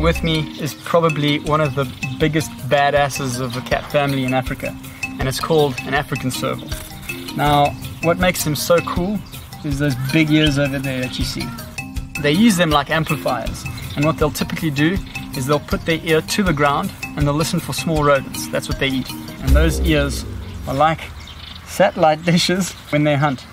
with me is probably one of the biggest badasses of the cat family in Africa, and it's called an African serval. Now, what makes them so cool is those big ears over there that you see. They use them like amplifiers, and what they'll typically do is they'll put their ear to the ground and they'll listen for small rodents. That's what they eat. And those ears are like satellite dishes when they hunt.